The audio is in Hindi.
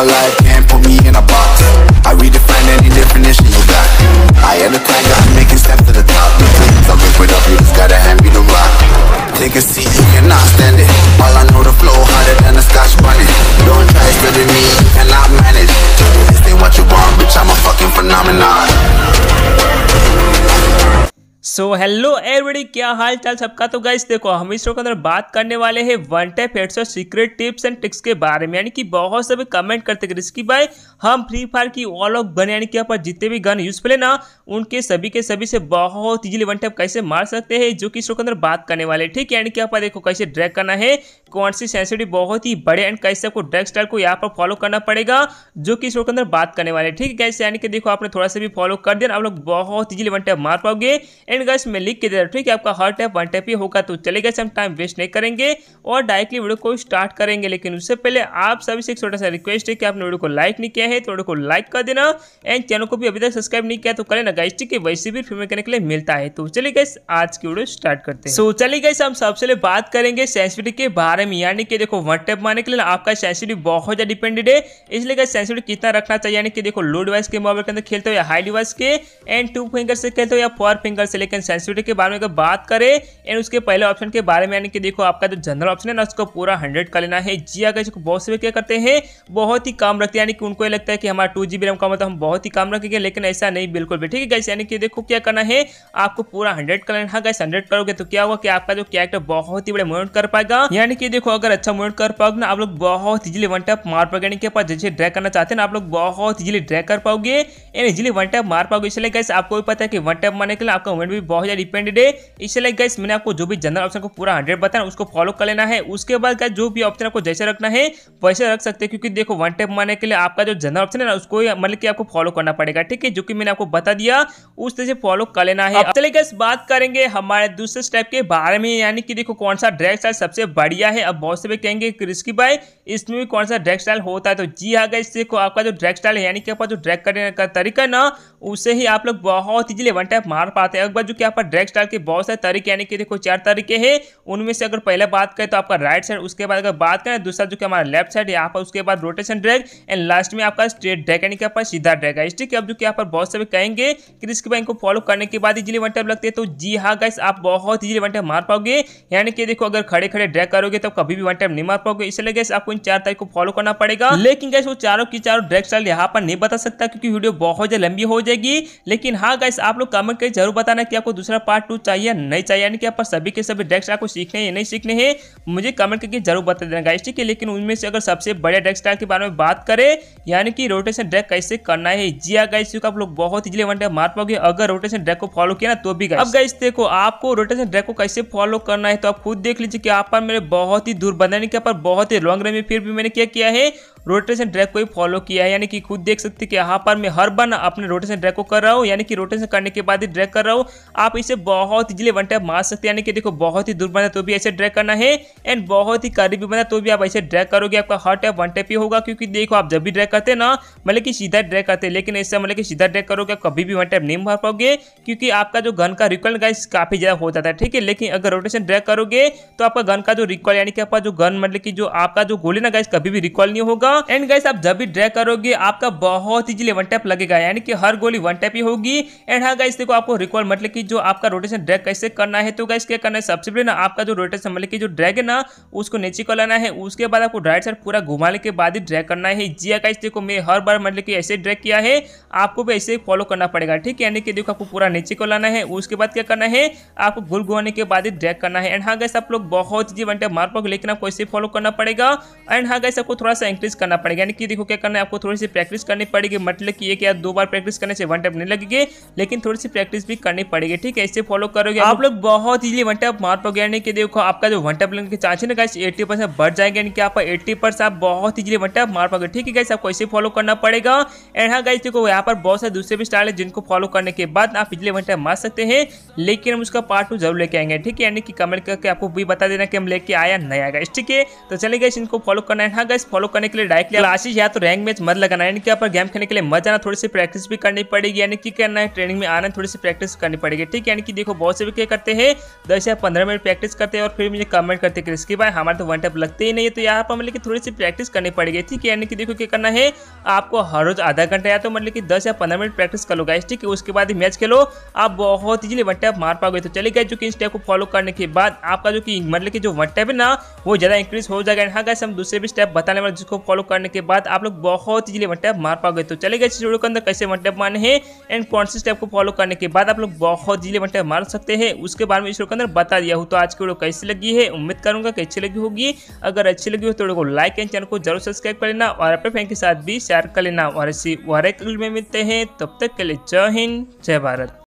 alive, can't put me in a box. I redefine any definition you got. I am the tiger, I'm making steps to the top. I'll up, you just gotta hand me the rock. Take a seat, you cannot stand it. So hello everybody क्या हाल चाल सबका? तो गाइस देखो, हम इस शो के अंदर बात करने वाले हैं one tap headshot secret tips and tricks के बारे में, यानी कि बहुत सभी कमेंट करते हैं रिस्की भाई हम फ्री फायर की ऑल ऑफ़ गन यानी कि यहाँ पर जितने भी गन यूजफुल है ना, उनके सभी के सभी से बहुत इजीली वन टैप कैसे मार सकते हैं, जो कि इस शो के अंदर बात करने वाले ठीक है, यानी कि यहाँ पर देखो कैसे ड्रैग करना है, कौन सी सेंसिटिव बहुत ही बड़े एंड कैसे आपको ड्रैग स्टाइल को यहाँ पर फॉलो करना पड़ेगा, जो कि इसके अंदर बात करने वाले ठीक है कैसे यानी कि देखो आपने थोड़ा सा भी फॉलो कर दिया, आप लोग बहुत इजीली वन टैप मार पाओगे। एंड गैस मैं लिख के दे रहा ठीक है, आपका हर टाइप वन टैप ही होगा तो चलेगा हम टाइम वेस्ट नहीं करेंगे और डायरेक्टली वीडियो को स्टार्ट करेंगे। लेकिन उससे पहले आप सभी से एक छोटा सा रिक्वेस्ट है कि आपने वीडियो को लाइक नहीं किया है तो वीडियो को लाइक कर देना एंड चैनल को भी अभी तक सब्सक्राइब नहीं किया तो करें ना गाइस ठीक है? वैसे भी फ़िल्म करने के लिए मिलता है। तो चलिए गैस आज की वीडियो स्टार्ट करते हैं। सो चलिए गैस हम सबसे पहले बात करेंगे सेंसिटिव के बारे में, यानी कि देखो वन टाइप मारने के लिए आपका सेंसिटिव बहुत ज़्यादा डिपेंडेड है। इसलिए गैस सेंसिटिव कितना रखना चाहिए, यानी कि देखो लो डिवाइस के मोबाइल के अंदर खेलते हो या हाई डिवाइस के एंड टू फिंगर से खेलते हो या फोर फिंगर से, लेकिन सेंसिटिव के बारे में अगर बात करें एंड उसके पहले ऑप्शन के बारे में, यानी कि देखो, आपका जो जनरल ऑप्शन है ना, उसको पूरा हंड्रेड कर लेना है। जी अगर बहुत से क्या करते हैं, बहुत ही कम रखते हैं, यानी कि उनको लगता है कि हमारा टू जी रैम का मतलब हम बहुत ही कम रखेंगे, लेकिन ऐसा नहीं, बिल्कुल भी। ठीक है गैस यानी कि देखो क्या करना है, आपको पूरा हंड्रेड कर लेना गैस हंड्रेड करोगे तो क्या होगा कि आपका जो कैरेक्टर बहुत ही बड़े मूवमेंट कर पाएगा। यानी कि देखो, अगर अच्छा मूवमेंट कर पाओगे ना, आप लोग बहुत इजिली वन टैप मार पाओगे। यानी कि जैसे ड्रैग करना चाहते हैं ना, आप लोग बहुत इजिली ड्रैग कर पाओगे। एंड इजिली वन टैप मार पाओगे। इसलिए गैस आपको भी पता है कि वन टैप मारने के लिए आपका मूवमेंट भी बहुत ज़्यादा डिपेंडेड है। इसलिए गैस मैंने आपको जो भी जनरल ऑप्शन को पूरा हंड्रेड बताना उसको फॉलो कर लेना है। उसके बाद का जो भी ऑप्शन आपको जैसे रखना है, वैसे रख सकते हैं। क्योंकि देखो वन टेप मारने के लिए आपका जो जनरल ऑप्शन है ना उसको मतलब कि आपको फॉलो करना पड़ेगा ठीक है? जो कि मैंने आपको बता दिया उस तरह से फॉलो कर लेना है। अब चले गए बात करेंगे हमारे दूसरे स्टेप के बारे में यानी कि देखो कौन सा ड्रैग स्टाइल सबसे बढ़िया है। अब बहुत से भी कहेंगे रिस्की बाय इसमें भी कौन सा ड्रैग स्टाइल होता है? तो जी हाँ गैस देखो आपका जो ड्रैग स्टाइल है यानी कि आपका जो ड्रैग करने का तरीका ना उसे ही आप लोग बहुत इजीली वन टाइप मार पाते हैं। बार जो कि आपका ड्रैग स्टाइल के बहुत सारे तरीके यानी कि देखो चार तरीके हैं उनमें से अगर पहले बात करें तो आपका राइट साइड उसके बाद अगर बात करें दूसरा जो कि हमारा लेफ़्ट साइड यहाँ पर उसके बाद रोटेशन ड्रैग एंड लास्ट में आपका स्ट्रेट ड्रैग यानी कि आपका सीधा ड्रैग है ठीक है, अब जो कि यहाँ पर बहुत सभी कहेंगे कि इसके बैंक को फॉलो करने के बाद इजिली वन टाइप लगते हैं तो जी हाँ गाइस आप बहुत इजिली वन टाइप मार पाओगे। यानी कि देखो, अगर खड़े खड़े ड्रैग करोगे तो कभी भी वन टाइप नहीं मार पाओगे। इसलिए गैस आपको इन चार तारीख को फॉलो करना पड़ेगा। लेकिन गैस वो चारों की चारों ड्रैग स्टाइल यहाँ पर नहीं बता सकता, क्योंकि वीडियो बहुत ज़्यादा लंबी हो जाएगी। लेकिन हाँ गैस आप लोग कमेंट करके ज़रूर बताना कि आपको दूसरा पार्ट टू चाहिए नहीं चाहिए। यानी कि आप सभी के सभी ड्रैग स्टाइल को सीखने या नहीं सीखने हैं, मुझे कमेंट करके ज़रूर बता देना गाइस ठीक है, लेकिन उनमें से अगर सबसे बड़े ड्रैग स्टाइल के बारे में बात करें, यानी कि रोटेशन ड्रैग कैसे करना है? जी गाइस क्योंकि आप लोग बहुत इजिली वन टाइम मार पाओगे। अगर रोटेशन ड्रैग को फॉलो किया ना तो भी अब गाइस देखो, आपको रोटेशन ड्रैग को कैसे फॉलो करना है तो आप खुद देख लीजिए कि आप पर मेरे बहुत ही दूर बनाने किया पर बहुत ही लॉन्ग रेंज में फिर भी मैंने क्या किया है? रोटेशन ड्रैग को ही फॉलो किया है, यानी कि खुद देख सकते कि यहाँ पर मैं हर बार अपने रोटेशन ड्रैग को कर रहा हूँ, यानी कि रोटेशन करने के बाद ही ड्रैग कर रहा हूँ। आप इसे बहुत इजिली वन टाइम मार सकते हैं, यानी कि देखो, बहुत ही दूर बना तो भी ऐसे ड्रैग करना है एंड बहुत ही करीबी बना तो भी आप ऐसे ड्रैग करोगे, आपका हर टाइप वन टाइप ही होगा, क्योंकि देखो, आप जब भी ड्रैग करते ना मतलब कि सीधा ड्रैग करते लेकिन ऐसा मतलब कि सीधा ड्रैग करोगे, आप कभी भी वन टाइप नहीं मार पाओगे, क्योंकि आपका जो गन का रिकॉल गाइस काफ़ी ज़्यादा हो जाता है, ठीक है? लेकिन अगर रोटेशन ड्रैग करोगे तो आपका गन का जो रिकॉल यानी कि आपका जो गन मतलब कि जो आपका जो गोली ना गाइस कभी भी रिकॉल नहीं होगा एंड गाइस आप जब भी ड्रैग करोगे, आपका बहुत इजीली वन टैप लगेगा, यानी कि हर गोली वन टैप ही होगी। एंड हाँ गाइस देखो, आपको रिकॉल मतलब कि जो आपका रोटेशन ड्रैग कैसे करना है। तो गाइस क्या करना है? सबसे पहले ना आपका जो रोटेशन मतलब कि जो ड्रैग है ना, उसको नीचे को लाना है। उसके बाद आपको राइट साइड पूरा घुमाने के बाद ही ड्रैग करना है। जी गाइस देखो, मैं हर बार मतलब कि ऐसे ड्रैग किया है, आपको भी ऐसे फॉलो करना पड़ेगा, ठीक है? यानी कि देखो, आपको पूरा नीचे को लाना है। उसके बाद क्या करना है? आपको गुल घुमाने के बाद ही ड्रैग करना है। एंड हाँ गैस आप लोग बहुत इजी वन टैप मार पाओगे, लेकिन आपको ऐसे फॉलो करना पड़ेगा। एंड हाँ गैस आपको थोड़ा सा इंक्रीज करना पड़ेगा। यानी कि देखो क्या करना है आपको थोड़ी सी प्रैक्टिस करनी पड़ेगी। मतलब कि एक या दो बार प्रैक्टिस करने से वन टैप नहीं लगेगी लेकिन थोड़ी सी प्रैक्टिस भी करनी पड़ेगी। ठीक है ऐसे फॉलो करोगे। आप लोग बहुत इजीली वन टैप मार पाओगे। यानी कि देखो आपका जो वन टैप लगने के चांस है ना गाइस एट्टी परसेंट बढ़ जाएँगे। यानी कि आपका एट्टी परसेंट आप बहुत इजीली वन टैप मार पाओगे। ठीक है गाइस आपको ऐसे फॉलो करना पड़ेगा। एंड हाँ गाइस देखो यहाँ पर बहुत सारे दूसरे भी स्टाइल है जिनको फॉलो करने के बाद आप इजीली वन टैप मार सकते हैं। लेकिन हम उसका पार्ट टू ज़रूर लेके आएँगे। ठीक है यानी कि कमेंट करके आपको भी बता देना कि हम लेके आया नहीं आएगा ठीक है तो चलिए गाइस इनको फॉलो करना है। हाँ गाइस फॉलो करने के लिए लाइक क्लासेस या तो रैंक मैच मत लगाना यानी कि आप गेम खेलने के लिए मत जाना थोड़ी सी प्रैक्टिस भी करनी पड़ेगी यानी कि करना है ट्रेनिंग में आना थोड़ी सी प्रैक्टिस करनी पड़ेगी। ठीक है यानी कि देखो बहुत से भी क्या करते हैं दस या पंद्रह मिनट प्रैक्टिस करते हैं और फिर मुझे कमेंट करते हैं इसके बाद हमारे तो वन टैप लगते ही नहीं है तो यहाँ पर मतलब कि थोड़ी सी प्रैक्टिस करनी पड़ेगी। ठीक है यानी कि देखो क्या करना है आपको हर रोज आधा घंटा या तो मतलब कि दस या पंद्रह मिनट प्रैक्टिस कर लो गाइस ठीक है उसके बाद ही मैच खेलो आप बहुत इजीली वन टैप मार पाओगे। तो चले गए जो कि इस टैप को फॉलो करने के बाद आपका जो कि मतलब कि जो वन टैप है ना वो ज़्यादा इंक्रीज हो जाएगा। हाँ गाइस हम दूसरे भी स्टेप बताने वाले जिसको फॉलो करने के बाद आप लोग बहुत इजीली वन टैप मार पाओगे। तो चले गए इस वीडियो के अंदर कैसे वन टैप मारने हैं एंड कौन से स्टेप को फॉलो करने के बाद आप लोग बहुत इजीली वन टैप मार सकते हैं। उसके बारे में इस वीडियो के अंदर बता दिया हूँ। तो आज की वीडियो कैसी लगी है? उम्मीद करूँगा कि अच्छी लगी होगी। अगर अच्छी लगी हो तो वीडियो को लाइक एंड चैनल को ज़रूर सब्सक्राइब कर लेना और अपने फ्रेंड के साथ भी शेयर कर लेना। और और एक में मिलते हैं। तब तक के लिए जय हिंद, जय भारत।